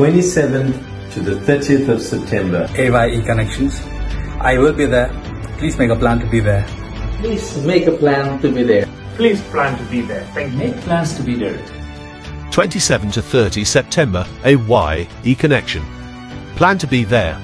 27th to the 30th of September. AYE Connections. I will be there. Please make a plan to be there. Please make a plan to be there. Please plan to be there. Thank you. Make plans to be there. 27 to 30 September, a Y E connection. Plan to be there.